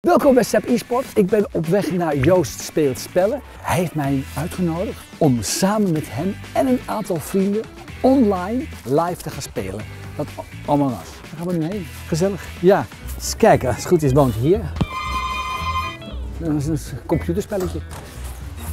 Welkom bij Step eSport. Ik ben op weg naar Joost Speelt Spellen. Hij heeft mij uitgenodigd om samen met hem en een aantal vrienden online live te gaan spelen. Dat allemaal was. Daar gaan we nu heen. Gezellig. Ja, eens kijken. Als het goed is woont hij hier. Dat is een computerspelletje.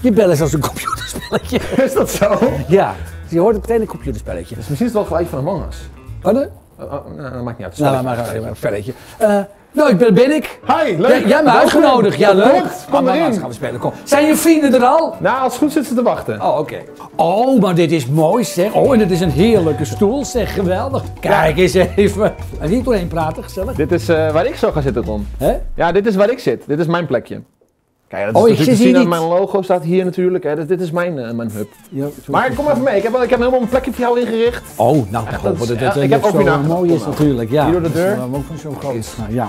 Je bellen is als een computerspelletje. Is dat zo? Ja, dus je hoort het meteen een computerspelletje. Dus misschien is het wel gelijk van Among Us. Wat? Oh, nou, dat maakt niet uit. Nou, maar, maar een spelletje. Eh, nou, ik ben, ben ik. Hi, leuk. Ja, jij hebt me uitgenodigd. Ja, leuk. Klopt, kom maar, erin. gaan we spelen. Kom. Zijn je vrienden er al? Nou, als het goed zit ze te wachten. Oh, oké. Oh, maar dit is mooi zeg. Oh, en dit is een heerlijke stoel zeg. Geweldig. Kijk eens even. En niet doorheen praten, gezellig. Dit is eh, waar ik zo ga zitten, Tom. Hè? Ja, dit is waar ik zit. Dit is mijn plekje. Kijk, dat is Oh, ik te zien aan niet. mijn logo staat hier natuurlijk. Hè. Dit, dit is mijn, eh, mijn hub. Ja, Maar kom even mee. Ik heb, ik heb helemaal een plekje voor jou ingericht. Oh, nou, ik dat is- dat het ja, eh, ik heb je zo nagedacht. mooi is natuurlijk. Ja. Hier door de Dat is, deur. eh, ook van zo groot. is. Nou, ja.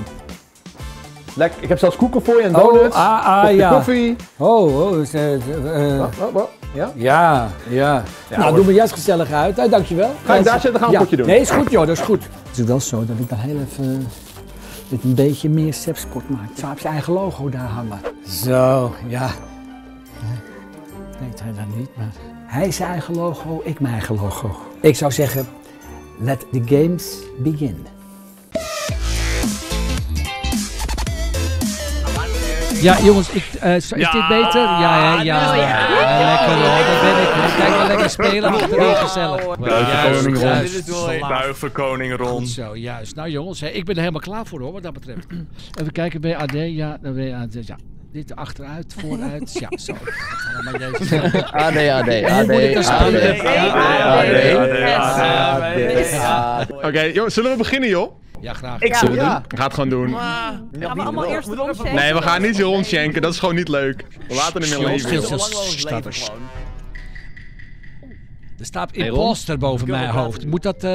Lekker. Ik heb zelfs koeken voor je en Oh, donuts. ah, ah, ja. koffie. Oh, oh. dus, eh, eh, eh, Oh, oh, oh. Ja? Ja, ja. nou, doe me juist gezellig uit. Dankjewel. Ga ik Ja, daar zitten, gaan we ja. een potje doen. Nee, is goed joh, dat is goed. Het is wel zo dat ik dan heel even dit een beetje meer sepsport maak. Zo heb je eigen logo daar hangen. Zo, ja. Denkt hij dan niet, maar... Hij zijn eigen logo, ik mijn eigen logo. Ik zou zeggen, let the games begin. Ja, jongens, ik, eh, is dit beter? Ja, ja. Ja, lekker hoor, daar ben ik. hoor. Kijk maar lekker spelen, achterin gezellig. Juist, koning juist, rond. Dit is wel een slaaf. buigen koning Goed rond. zo, juist. Nou jongens, hè, ik ben er helemaal klaar voor hoor, wat dat betreft. Even kijken, WAD, ja, ja. Dit achteruit, vooruit, ja, zo. Allemaal deze. AD, AD, AD, dan spelen? AD, Oké, joh, zullen we beginnen, joh? Ja, graag. Ik ga het gewoon doen. Gaan we allemaal eerst rondchecken? Nee, we gaan niet zo rondschenken, dat is gewoon niet leuk. We laten hem in leven. Er. Er staat imposter boven mijn hoofd. Moet dat... eh,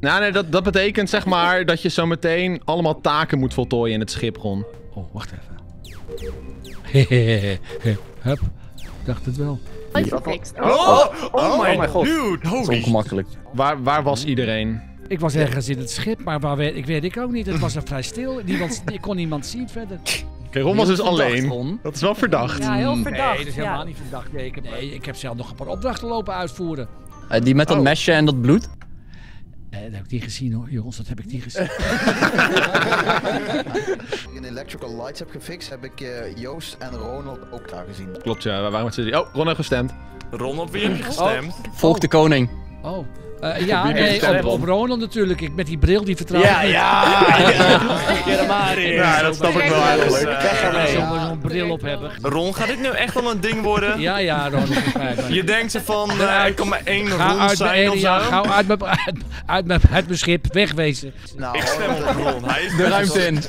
Nou, nee, dat, dat betekent zeg maar dat je zo meteen allemaal taken moet voltooien in het schip, Ron. Oh, wacht even. Hup. Ik dacht het wel. Gefixt. Oh, oh mijn god. Dude, Dat is holy ongemakkelijk. Waar, waar was iedereen? Ik was ergens in het schip, maar waar weet, ik weet ik ook niet. Het was er vrij stil. Niemand, ik kon niemand zien verder. Oké, Ron was dus verdacht, alleen. Ron. Dat is wel verdacht. Ja, heel Nee, verdacht. dat is helemaal niet verdacht. Nee, ik, heb, nee, ik heb zelf nog een paar opdrachten lopen uitvoeren. Eh, die met dat Oh. mesje en dat bloed. Eh, dat heb ik niet gezien hoor, jongens. Dat heb ik niet gezien. in Electrical Lights heb gefixt, heb ik eh, Joost en Ronald ook daar gezien. Klopt, ja. We waren met z'n. Oh, Ron heeft gestemd. Ron, op wie heb je gestemd? Volg de koning. Oh. Eh, ja, nee, op, op Ron? Ronald natuurlijk. Ik, met die bril, die vertrouwt Ja, ja! Aan in. Ja, dat snap ik wel eigenlijk. Weg ermee. Zo'n zo'n bril op hebben. Ron, gaat dit nu echt wel een ding worden? Ja, ja, ik het. Je denkt ze van, eh, er kan maar één Ga Ron uit zijn mijn, of ja, zo? gauw uit mijn, uit, uit mijn, uit mijn schip, wegwezen. Nou, Ik stem op Ron, hij is De ruimte in.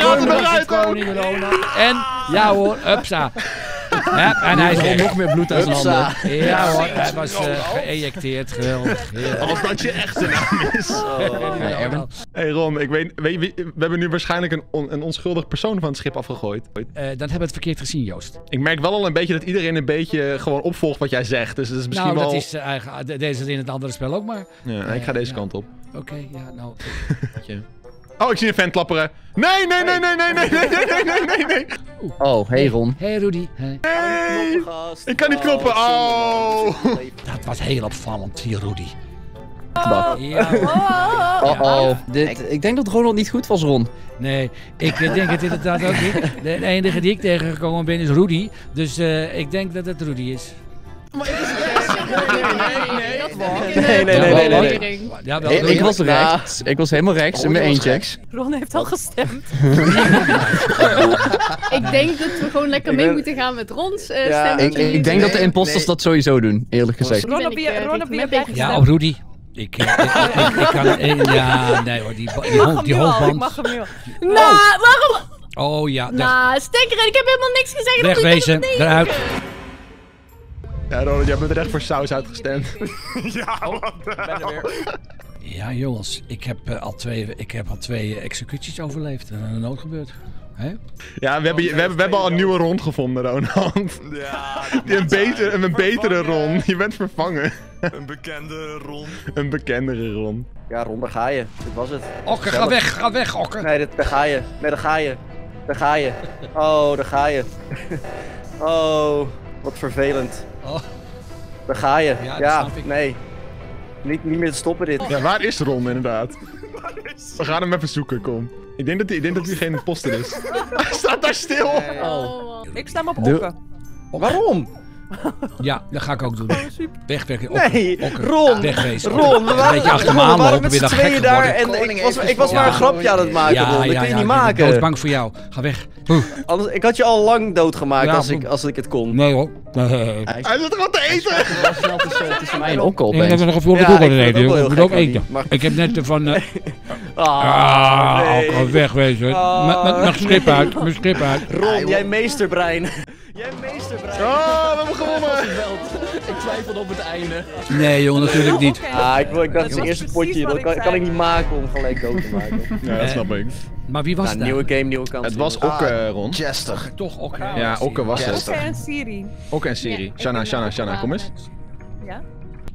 Ronald eruit, koning Ronald. En, ja hoor, upsa. Hup, en hij is nog meer bloed aan zijn handen. Ja hoor, hij was eh, geëjecteerd, geweldig. Als dat je echte naam is. Nee, Erwin. Hey Ron, ik weet, we hebben nu waarschijnlijk een, on- een onschuldig persoon van het schip afgegooid. Eh, dan hebben we het verkeerd gezien, Joost. Ik merk wel al een beetje dat iedereen een beetje gewoon opvolgt wat jij zegt. Dus dat is misschien nou, wel... dat is eh, eigen, de- deze in het andere spel ook maar. Ja, ik ga deze Ja. kant op. Oké, ja, nou. Oh, ik zie een vent klapperen. Nee, nee, nee, nee, nee, nee, nee, nee, nee, nee, nee. Oh, hey Ron. Hey Rudy. Hey. Nee. Ik kan niet kloppen. Oh. Dat was heel opvallend, hier Rudy. Dag. Ja, Oh oh. Dit, ik denk dat Ronald niet goed was, Ron. nee, ik eh, denk het inderdaad ook niet. De enige die ik tegengekomen ben is Rudy. Dus eh, ik denk dat het Rudy is. Nee, nee, nee, nee, nee. Ja, wel Ik, ik was rechts. Ik was helemaal rechts in mijn eentje. Ron heeft al gestemd. ik denk dat we gewoon lekker mee moeten gaan met Rons eh stemmen. Ik, ik denk dat de imposters dat sowieso doen, eerlijk gezegd. Ron, op heb jij Ja, op Rudy. Ik, eh, ik, ik, ik, ik kan... eh, Ja, nee hoor, die, die, die hoofdband. hem nu al. Nou, waarom? Oh ja, Nou, stekker ik heb helemaal niks gezegd. je wegwezen, eruit. Ja, Ronald, jij bent er echt voor saus uitgestemd. Ja, wat de Ja, jongens, ik heb, eh, al, twee, ik heb al twee eh, executies overleefd. En een nood gebeurd. Hè? Ja, we hebben, we, hebben, we hebben al een nieuwe rond gevonden, Ronald. Ja, een, beter, een betere Ron. Je bent vervangen. Een bekende Ron. Een bekendere Ron. Ja, Ron, daar ga je. Dit was het. Okker, ga weg, ga weg, Okker. Nee, dit, daar ga je. Nee, daar ga je. Daar ga je. Oh, daar ga je. Oh, wat vervelend. Oh. Daar ga je. Ja, Ja, dat snap ik. nee. Niet, niet meer te stoppen dit. Ja, waar is Ron inderdaad? We gaan hem even zoeken, kom. Ik denk dat ik denk dat hij geen imposter is. Hij staat daar stil. Oh. Ik stem op De- Okke. Waarom? Ja, dat ga ik ook doen. Weg, weg. Nee, Ron. Wegwezen. Ron, we waren, beetje achter me aan lopen, met z'n tweeën daar en ik was, ik was maar een grapje aan het maken, Ja, Ron. Dat ja, kun je ja, niet ik ben maken. doodsbang voor jou. Ga weg. Anders, ik had je al lang doodgemaakt Ja, als, ik, als ik het kon. Nee hoor. Hij zit gewoon te eten. tussen mij en Okkel. Ik heb er nog een voor Ja, de ik boek vind het eten. Ik moet ook gek van eten. die, maar- Ik heb net van... eh, Ah, Ah, wegwezen. Ah. Met- Met mijn schip uit. Mijn schip uit. Ron, jij meesterbrein. Jij meesterbrein. Oh, we hebben gewonnen. Ik twijfelde op het einde. Nee jongen, natuurlijk niet. Oké. Ah, ik, wil- ik dacht, het is was het eerste potje. Dat kan, kan ik niet maken om gelijk dood te maken. Ja, dat snap ik. Maar wie was nou, het nieuwe game, nieuwe kans. Het was Okke, Ron. Jester. Toch Okker. Ja, Okke was het. Okke en Siri. Okke en Siri. Shanna, Shanna, Shanna, kom eens. Ja?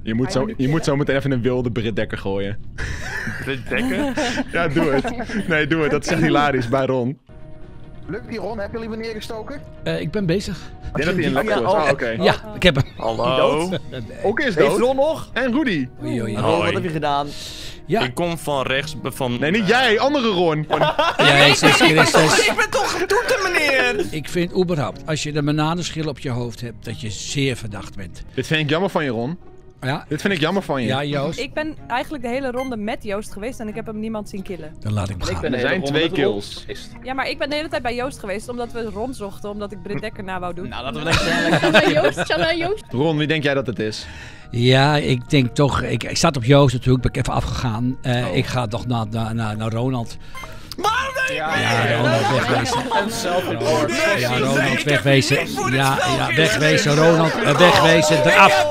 Je moet, zo, je moet zo meteen even een wilde Brit Dekker gooien. Dit dekken. Ja, doe het. Nee, doe het. Dat is echt hilarisch bij Ron. Lukt die Ron? Heb je liever neergestoken? Eh, ik ben bezig. Ik denk dat hij een lekker was. oh, Ah, oké. Ja, ik heb hem. Hallo. Okke is Heeft dood. Ron nog? En Rudy. Oei, oei. Ron, wat heb je gedaan? Ja, Ik kom van rechts, van... Nee, niet jij. Andere Ron. Jezus Christus. Ik ben toch een toeter, meneer! Ik vind überhaupt, als je de bananenschil op je hoofd hebt, dat je zeer verdacht bent. Dit vind ik jammer van je, Ron. Ja, Dit vind ik jammer van je. ja Joost, Ik ben eigenlijk de hele ronde met Joost geweest en ik heb hem niemand zien killen. dan laat ik gaan. Er zijn twee kills. Ja, maar ik ben de hele tijd bij Joost geweest omdat we Ron zochten, omdat ik Britt Dekker na wou doen. Nou, laten we lekker Joost, Joost. Ron, wie denk jij dat het is? Ja, ik denk toch, ik, ik zat op Joost natuurlijk, ben ik even afgegaan. Eh, Ik ga toch naar, naar, naar, naar Ronald. Ja, Ronald wegwezen. Ja, Ronald wegwezen. Ja, ja, wegwezen, Ronald. Wegwezen, eraf.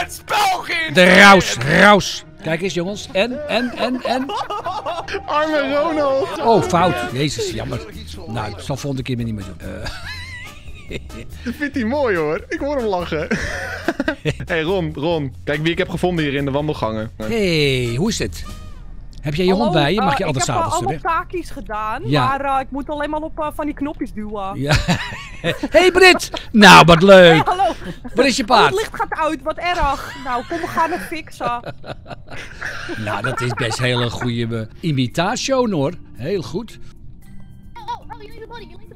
Het spel ging! De raus, raus. Kijk eens jongens. En, en, en, en. Arme Ronald. Oh, fout. Jezus, jammer. Nou, ik zal volgende keer weer niet meer doen. Eh, Dat vindt hij mooi hoor. Ik hoor hem lachen. hey Ron, Ron. Kijk wie ik heb gevonden hier in de wandelgangen. hey, hoe is het? Heb jij je hond bij je? Mag eh, je altijd Ik heb uh, s'avonds allemaal weg? taakjes gedaan, Ja. maar eh, ik moet alleen maar op eh, van die knopjes duwen. Ja. hey Brit! Nou, wat leuk. Hey, hallo! Waar is je Oh, het paard? licht gaat uit, wat erg. Nou, kom, we gaan het fixen. Nou, dat is best heel een goede uh, imitatie hoor. Heel goed. Oh, oh, you like the body, you the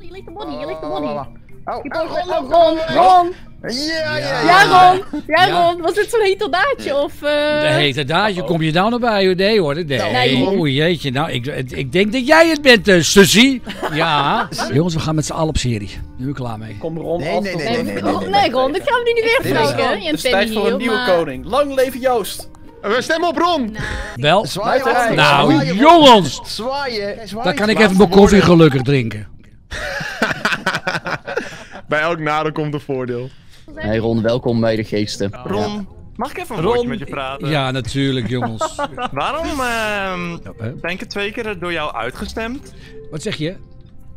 you like the body, you like the body. Oh, Oh, Ron, Ron, Ron. Ja, ja, Ja, Ron. Ja, Ja. Ron. Was dit zo'n heterdaadje of... eh De hete daadje, kom je daar nog bij? Nee hoor, nee. Nee. Oei, jeetje. Nou, ik, ik denk dat jij het bent, uh, Suzy. Ja. Jongens, we gaan met z'n allen op serie. Nu klaar mee. Kom Ron Nee, nee, nee, Nee, nee, nee, Ron, nee, nee, Ron, dit gaan we nu niet weer vragen. Je Het is tijd voor een nieuwe maar... koning. Lang leven Joost. We stemmen op Ron. Wel? Zwaaien. Nou, Zwaaien, Ron. jongens. Zwaaien. Zwaaien. Dan kan ik even mijn koffie gelukkig drinken. Bij elk nadeel komt een voordeel. Hey Ron, welkom bij de geesten. Ron, mag ik even een Ron, woordje met je praten? Ja, natuurlijk, jongens. Waarom ehm, hè? ben ik er twee keer door jou uitgestemd? Wat zeg je?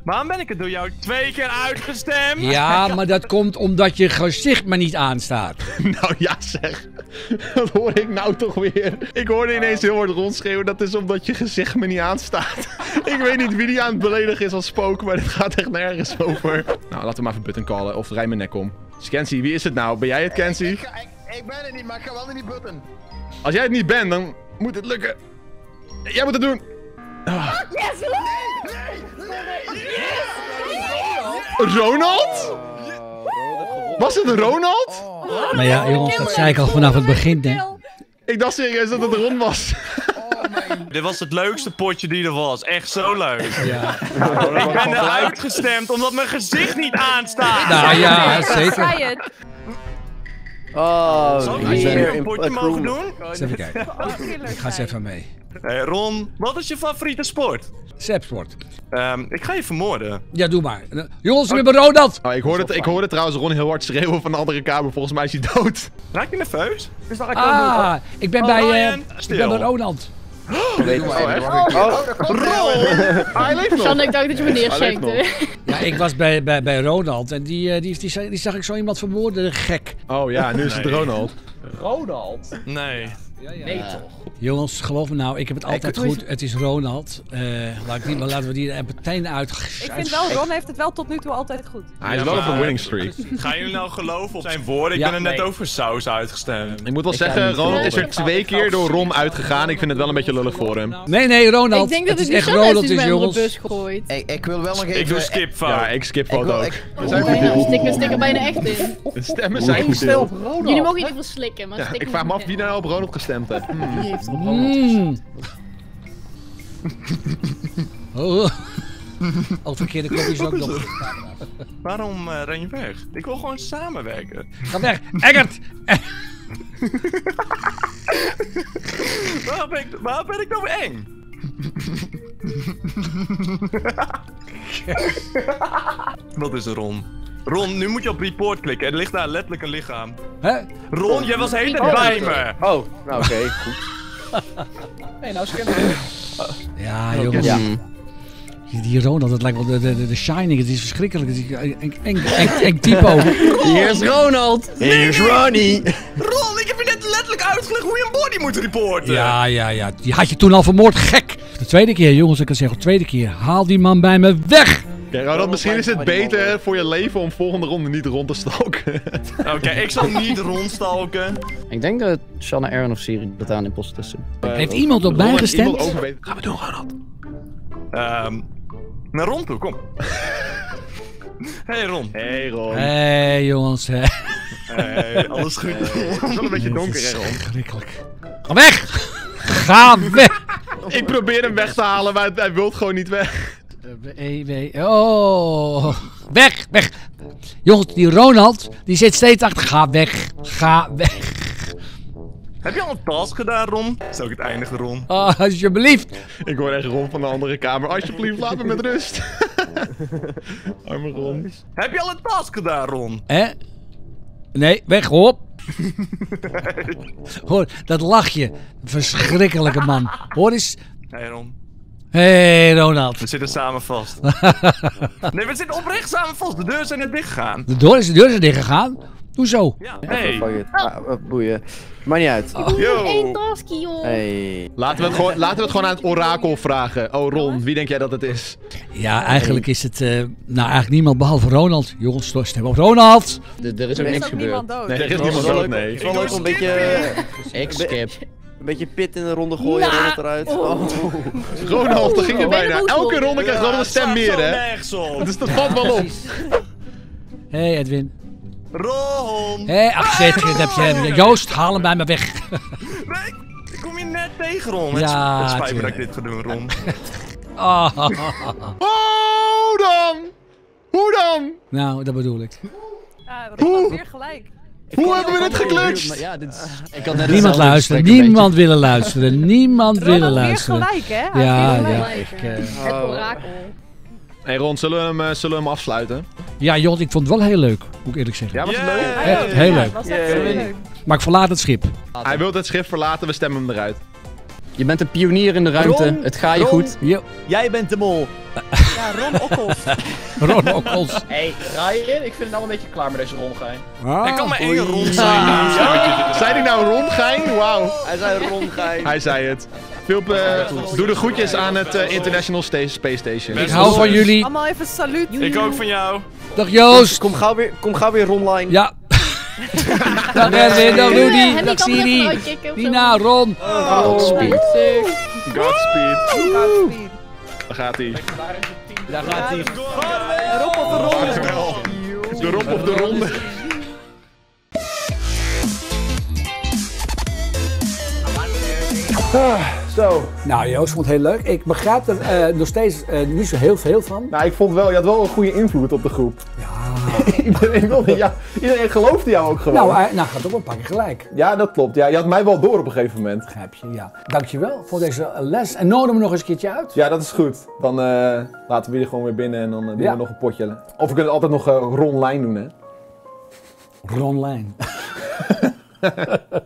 Waarom ben ik er door jou twee keer uitgestemd? Ja, maar dat komt omdat je gezicht me niet aanstaat. Nou ja zeg. Wat hoor ik nou toch weer? Ik hoorde ineens heel hard rondschreeuwen. Dat is omdat je gezicht me niet aanstaat. ik weet niet wie die aan het beledigen is als spook. Maar het gaat echt nergens over. Nou, laten we maar even button callen. Of rij mijn nek om. Scancy, wie is het nou? Ben jij het, Kenzie? Ik, ga- ik, ik ben het niet, maar ik ga wel in die button. Als jij het niet bent, dan moet het lukken. Jij moet het doen. Yes, Ronald? Was het Ronald? Maar ja, jongens, dat zei ik al vanaf het begin, hè. Ik dacht serieus dat het Ron was. Dit was het leukste potje die er was. Echt zo leuk. Ja. Ik ben er uitgestemd omdat mijn gezicht niet aanstaat. Nou ja, zeker. Oh, Zal ik hier een potje mogen doen? Eens even kijken. Ik ga eens even mee. Hey Ron, wat is je favoriete sport? Sepsport. Ehm, ik ga je vermoorden. Ja, doe maar. Jongens, we hebben Ronald. Oh, ik, hoorde het, ik hoorde trouwens Ron heel hard schreeuwen van de andere kamer. Volgens mij is hij dood. Raak je nerveus? Dus dan ga ik. Ah, ik ben Oh, bij, eh, Ryan, ik ben bij Ronald. Weet het Oh, niet. echt? Oh, Rol! Hij leeft nog. Sjan, ik dacht dat je me neerschenkte. Ja, ik was bij, bij, bij Ronald en die, eh, die, die, die, die zag ik zo iemand vermoorden. Gek. Oh ja, nu is het. Ronald. Ronald? Nee. Nee toch? Jongens, geloof me nou, ik heb het altijd goed. Het is Ronald. Eh, laat ik niet, maar laten we die er meteen uit. Ik vind wel, Ron heeft het wel tot nu toe altijd goed. Hij is wel op een winning streak. Gaan jullie nou geloven op zijn woorden? Ik Ja, ben er net nee. over saus uitgestemd. Ik moet wel zeggen, niet Ronald is er twee keer door Rom uitgegaan. Ik vind het wel een beetje lullig voor hem. Nee, nee, Ronald. Ik denk dat het echt niet Ronald die is, jongens. bus gooit. Ik, ik wil wel nog even... Ik doe skip fout. Ja, ik skip Ik fout wil- ook. We zijn Oh, stikken bijna echt in. De stemmen zijn verdeeld. Jullie mogen ieder geval slikken, maar ik vraag me af wie nou op Ronald gestemd heeft. Op Ronald? Mm. Oh. Al verkeerde knopjes ook nog. Waarom eh, ren je weg? Ik wil gewoon samenwerken. Ga weg. Eggert! Waarom ben ik, waarom ben ik nou eng? Wat is er, Ron? Ron, nu moet je op report klikken. Er ligt daar letterlijk een lichaam. Hè? Ron, jij was de hele tijd bij me. oh nou oké, goed. Nee, nou scan ik. Ja, jongens. Ja. Die, Ronald, dat lijkt wel de, de, de, Shining. Het is verschrikkelijk. Het is eng, eng, eng, eng, eng typo. Hier is Ronald. Hier is Ronnie. Ron, ik heb je net letterlijk uitgelegd hoe je een body moet reporten. Ja, ja, ja. Die had je toen al vermoord. Gek. De tweede keer, jongens. Ik kan zeggen, de tweede keer. Haal die man bij me weg. Ronald, misschien is het beter voor je leven om volgende ronde niet rond te stalken. Oké, ik zal niet rondstalken. Ik denk dat Shanna, Aaron of Siri dat aan imposter tussen. Heeft iemand op mij gestemd? Gaan we doen, Ronald. Ehm naar Ron toe, kom. Hey Ron. Hey Ron. Hé, hey, jongens. Hè. Hey, alles goed? Het is wel een beetje donker, hè Ron? Verschrikkelijk. Ga weg. Ga weg. Ik probeer hem weg te halen, maar hij wil gewoon niet weg. E, Oh. Weg, weg. Jongens, die Ronald, die zit steeds achter. Ga weg. Ga weg. Heb je al een task gedaan, Ron? Zou ik het eindigen, Ron? Oh, alsjeblieft. Ik hoor echt Ron van de andere kamer. Alsjeblieft, laat me met rust. Arme Ron. Heb je al een task gedaan, Ron? Hè? Nee, weg, hop. Hoor, dat lachje. Verschrikkelijke man. Hoor eens. Hey Ron. Hé, hey, Ronald. We zitten samen vast. nee, we zitten oprecht samen vast. De deuren zijn net dicht gegaan. De deur is, de deur is dicht gegaan. Hoezo? Ja. Hey. Hey. Ah, eh, boeien. Maar niet uit. Yo. Eén taskie, joh. Hey. Laten we, het gewoon, laten we het gewoon aan het orakel vragen. Oh Ron, wie denk jij dat het is? Ja, eigenlijk is het... eh, nou, eigenlijk niemand behalve Ronald. Jongens, stem op Ronald. Er, er is ook Er is niks ook gebeurd. niemand dood. Nee, er is niemand dood, nee. Het is wel leuk om een beetje, Ik skip. Een beetje pit in de ronde gooien, Nou, Ronald eruit. oh. Ronald, daar ging je bijna. Elke ronde krijgt Ronald een stem meer, hè? Dus dat valt wel op. Hé, hey, Edwin. Ron. Hé, hey, ach, zit, dit heb je. Joost, haal hem bij me weg. Nee, ik kom je net tegen, Ron. Het Ja, het spijt me dat ik dit ga doen, Ron. Ah, Hoe dan? Hoe dan? nou, dat bedoel ik. Ja, Ron had weer gelijk. Hoe hebben we dit geklucht? Ja, dit is... Ik had net Niemand luisteren. Niemand willen luisteren. Niemand willen weer luisteren. gelijk, hè? Hij Ja, ja. eh, Het orakel. Hey Ron, zullen we hem, eh, zullen we hem afsluiten? ja, Jont, ik vond het wel heel leuk. Moet ik eerlijk zeggen. Ja, was het Yeah. leuk? Echt heel leuk. was echt heel leuk. Maar ik verlaat het schip. Hij wil het schrift verlaten, we stemmen hem eruit. Je bent een pionier in de ruimte. Ron, het gaat je Ron. goed. Jo, Jij bent de mol. Ja, Ron Okhoff. Ron Okkels. Hé, hey, Ryan, ik vind het nou een beetje klaar met deze rondgein. Ah. Ik kan maar één Ron zijn. je dit Zei hij nou Ron Gein? Wauw. Hij zei rondgein. Hij zei het. Veel ple- doe de groetjes aan het eh, International Space Station. Ik hou van jullie. Allemaal even saluut. Ik ook van jou. Dag Joost. Kom gauw weer, kom gauw weer online. Ja. Dag Erwin, dag Rudy, dag er Siri. Nina, Ron. Godspeed. Godspeed. Godspeed. Daar gaat hij. Daar gaat hij. Rob op de ronde. De romp op de ronde. Zo. Nou Joost, vond het heel leuk. Ik begrijp er eh, nog steeds eh, niet zo heel veel van. Nou, ik vond wel, je had wel een goede invloed op de groep. Ja. iedereen, wilde, iedereen geloofde jou ook gewoon. Nou, nou gaat ook wel een paar keer gelijk. ja, dat klopt. Ja, je had mij wel door op een gegeven moment. Begrijp je, ja. Dankjewel voor deze les. En nodig me nog eens een keertje uit. Ja, dat is goed. Dan eh, laten we je gewoon weer binnen en dan eh, doen Ja. we nog een potje. Of we kunnen altijd nog uh, Ron Lijn doen, hè? Ron Lijn.